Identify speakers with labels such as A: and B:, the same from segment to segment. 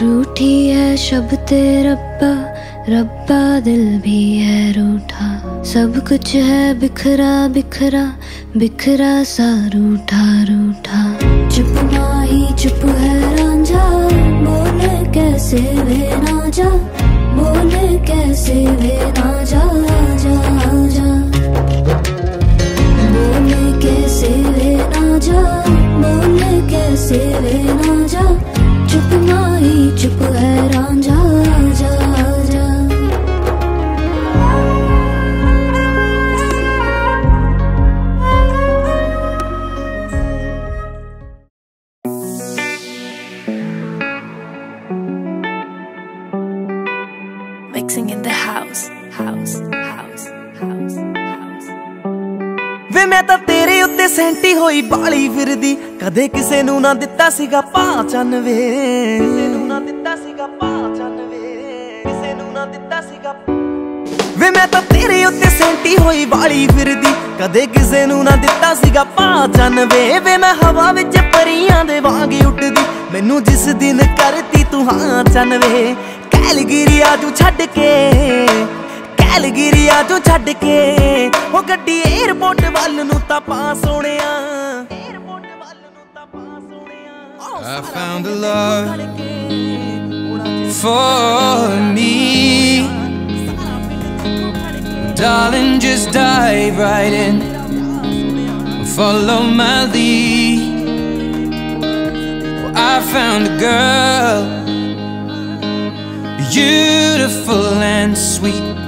A: रूठी है शब्द रब्बा रब्बा दिल भी है रूठा। सब कुछ है बिखरा बिखरा बिखरा सा रूठा रूठा। चुप माही, चुप है रांझा, बोले कैसे वे ना जा बोल कैसे वे ना जा जा जा ना जा बोल कैसे ना
B: ਵੇ ਮੈਂ ਤਾਂ ਤੇਰੇ ਉੱਤੇ ਸੈਂਟੀ ਹੋਈ ਬਾਲੀ ਫਿਰਦੀ। ਕਦੇ ਕਿਸੇ ਨੂੰ ਨਾ ਦਿੱਤਾ ਸੀਗਾ ਪਾਚਨ ਵੇ ਕਿਸੇ ਨੂੰ ਨਾ ਦਿੱਤਾ ਸੀਗਾ ਪਾਚਨ ਵੇ ਕਿਸੇ ਨੂੰ ਨਾ ਦਿੱਤਾ ਸੀਗਾ ਵੇ, ਮੈਂ ਤਾਂ ਤੇਰੇ ਉੱਤੇ ਸੈਂਟੀ ਹੋਈ ਬਾਲੀ ਫਿਰਦੀ। ਕਦੇ ਕਿਸੇ ਨੂੰ ਨਾ ਦਿੱਤਾ ਸੀਗਾ ਪਾਚਨ ਵੇ ਵੇ ਮੈਂ ਹਵਾ ਵਿੱਚ ਪਰੀਆਂ ਦੇ ਵਾਂਗ ਉੱਡਦੀ ਮੈਨੂੰ ਜਿਸ ਦਿਨ ਕਰਤੀ ਤੂੰ ਹਾਂ ਚੰਨ ਵੇ ਕੈਲਗਰੀਆ ਤੂੰ ਛੱਡ ਕੇ। ਮੈਲ ਤੂੰ ਛੱਡ ਕੇ ਉਹ ਗੱਡੀ 에어ਪੋਰਟ ਵੱਲ ਨੂੰ ਤਾਂ ਪਾ ਸੋਹਣਿਆ।
C: I found a love for me. Darling, just dive right in. Follow my lead. I found a girl beautiful and sweet.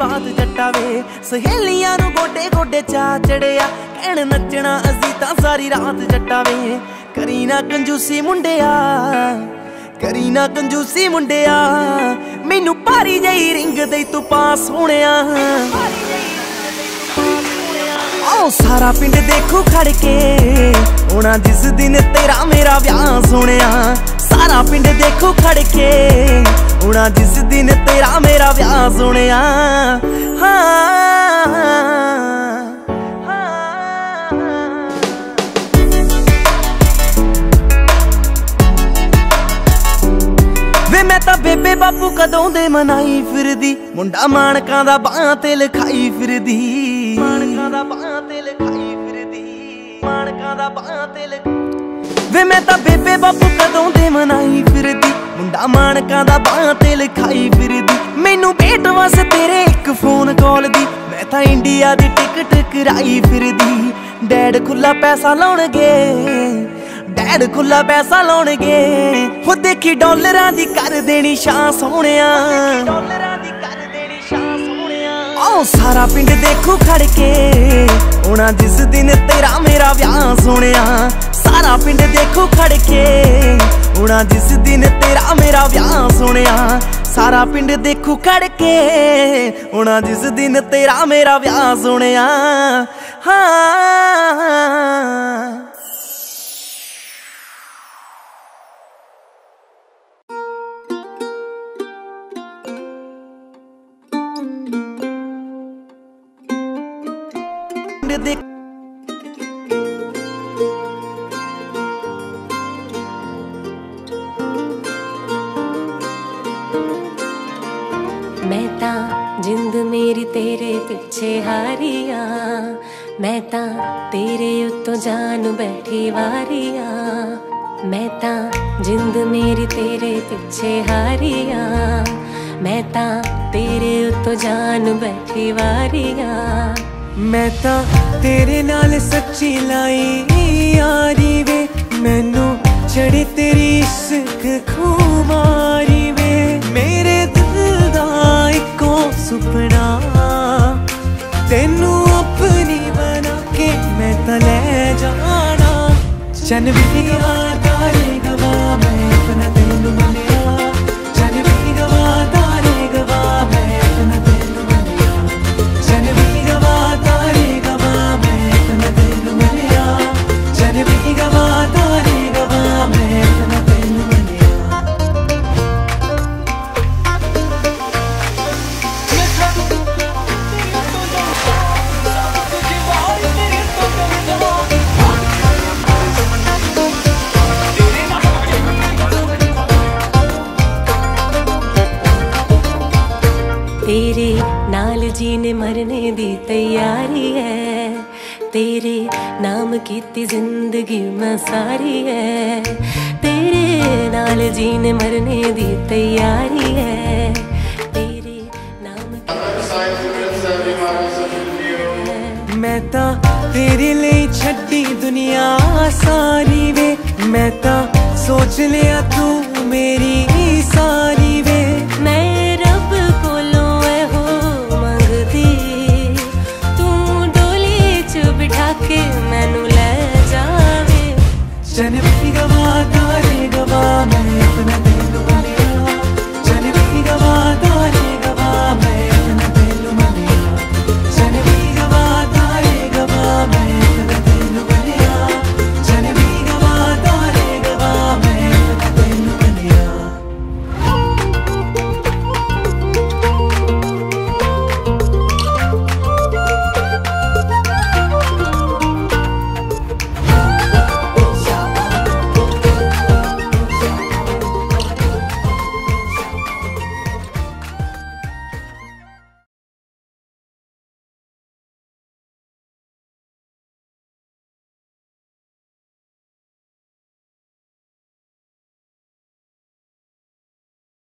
B: ਬਾਤ ਜੱਟਾ ਵੇ ਸਹੇਲੀਆਂ ਨੂੰ ਗੋਡੇ ਗੋਡੇ ਚਾ ਚੜਿਆ। ਕਹਿਣ ਨੱਚਣਾ ਅਸੀਂ ਤਾਂ ਸਾਰੀ ਰਾਤ ਜੱਟਾ ਵੇ ਕਰੀ ਨਾ ਕੰਜੂਸੀ ਮੁੰਡਿਆ, ਕਰੀ ਨਾ ਕੰਜੂਸੀ ਮੁੰਡਿਆ। ਮੈਨੂੰ ਭਾਰੀ ਜਈ ਰਿੰਗ ਦੇ ਤੂੰ ਪਾ ਸੋਹਣਿਆ। ਆਓ ਸਾਰਾ ਪਿੰਡ ਦੇਖੂ ਖੜ ਕੇ। ਉਹਨਾਂ ਜਿਸ ਦਿਨ ਤੇਰਾ ਮੇਰਾ ਵਿਆਹ ਸੁਣਿਆ ਸਾਰਾ ਪਿੰਡ ਦੇਖੂ ਖੜ ਕੇ। ਹੋਣਾ ਜਿਸ ਦਿਨ ਤੇਰਾ ਮੇਰਾ ਵਿਆਹ ਸੁਣਿਆ। ਹਾਂ। ਹਾਂ ਵੇ ਮੈਂ ਤਾਂ ਬੇਬੇ ਬਾਪੂ ਕਦੋਂ ਦੇ ਮਨਾਈ ਫਿਰਦੀ। ਮੁੰਡਾ ਮਾਣਕਾਂ ਦਾ ਬਾਹਾਂ ਤੇ ਲਿਖਾਈ ਫਿਰਦੀ। ਮਾਣਕਾਂ ਦਾ ਬਾਹਾਂ ਤੇ ਲਿਖਾਈ ਫਿਰਦੀ। ਮਾਣਕਾਂ ਦਾ ਬਾਹਾਂ ਤੇ ਲਿਖ ਵੇ ਮੈਂ ਤਾਂ ਬੇਬੇ ਬਾਪੂ ਕਦੋਂ ਦੇ ਮਨਾਈ ਫਿਰਦੀ। ਮੁੰਡਾ ਮਾਣਕਾਂ ਦਾ ਬਾਹਾਂ ਤੇ ਲਿਖਾਈ ਫਿਰਦੀ। ਮੈਨੂੰ ਭੇਟ ਵਸ ਤੇਰੇ ਇੱਕ ਫੋਨ ਕਾਲ ਦੀ। ਮੈਂ ਤਾਂ ਇੰਡੀਆ ਦੀ ਟਿਕਟ ਕਰਾਈ ਫਿਰਦੀ। ਡੈਡ ਖੁੱਲਾ ਪੈਸਾ ਲਾਉਣਗੇ। ਡੈਡ ਖੁੱਲਾ ਪੈਸਾ ਲਾਉਣਗੇ। ਹੋ ਦੇਖੀ ਡਾਲਰਾਂ ਦੀ ਕਰ ਦੇਣੀ ਸ਼ਾਂ ਸੋਹਣਿਆ। ਡਾਲਰਾਂ ਦੀ ਕਰ ਦੇਣੀ ਸ਼ਾਂ ਸੋਹਣਿਆ। ਆਓ ਸਾਰਾ ਪਿੰਡ ਦੇਖੂ ਖੜ ਕੇ। ਹੋਣਾ ਜਿਸ ਦਿਨ ਤੇਰਾ ਮੇਰਾ ਵਿਆਹ ਸੋਹਣਿਆ। ਸਾਰਾ ਪਿੰਡ ਦੇਖੂ ਖੜ ਕੇ। ਹੋਣਾ ਜਿਸ ਦਿਨ ਤੇਰਾ ਮੇਰਾ ਵਿਆਹ ਸੁਣਿਆ, ਸਾਰਾ ਪਿੰਡ ਦੇਖੂ ਖੜ ਕੇ ਹੋਣਾ ਜਿਸ ਦਿਨ ਤੇਰਾ ਮੇਰਾ ਵਿਆਹ ਸੁਣਿਆ, ਹਾਂ। ਦੇ
D: ਜਿੰਦ ਮੇਰੀ ਤੇਰੇ ਪਿੱਛੇ ਹਾਰੀਆਂ। ਮੈਂ ਤਾਂ ਤੇਰੇ ਉੱਤੋਂ ਜਾਨ ਬੈਠੀ ਵਾਰੀਆਂ। ਮੈਂ ਤਾਂ ਜਿੰਦ ਮੇਰੀ ਤੇਰੇ ਪਿੱਛੇ ਹਾਰੀਆਂ। ਮੈਂ ਤਾਂ ਤੇਰੇ ਉੱਤੋਂ ਜਾਨ ਬੈਠੀ ਵਾਰੀਆਂ।
E: ਮੈਂ ਤਾਂ ਤੇਰੇ ਨਾਲ ਸੱਚੀ ਲਾਈ ਯਾਰੀ ਵੇ ਮੈਨੂੰ ਚੜੀ ਤੇਰੀ ਇਸ਼ਕ ਖੁਮਾਰੀ ਚੰਨ ਵੀ ਤੇਰੇ
D: ਨਾਲ ਜੀਨੇ ਮਰਨੇ ਦੀ ਤਿਆਰੀ ਹੈ ਤੇਰੇ ਨਾਮ ਕੀਤੀ ਜ਼ਿੰਦਗੀ ਮੈਂ ਸਾਰੀ ਹੈ ਤੇਰੇ ਨਾਲ ਜੀਨੇ ਮਰਨੇ ਦੀ ਤਿਆਰੀ ਹੈ ਤੇਰੇ ਨਾਮ
E: ਮੈਂ ਤਾਂ ਤੇਰੇ ਲਈ ਛੱਡੀ ਦੁਨੀਆ ਸਾਰੀ ਵੇ ਮੈਂ ਤਾਂ ਸੋਚ ਲਿਆ ਤੂੰ ਮੇਰੀ ਸਾਰੀ and it